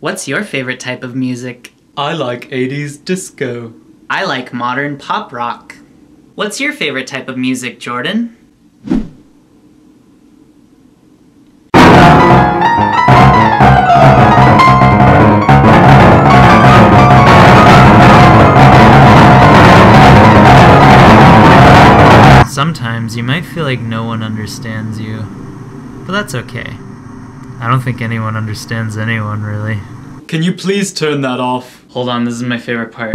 What's your favorite type of music? I like 80s disco. I like modern pop rock. What's your favorite type of music, Jordan? Sometimes you might feel like no one understands you, but that's okay. I don't think anyone understands anyone, really. Can you please turn that off? Hold on, this is my favorite part.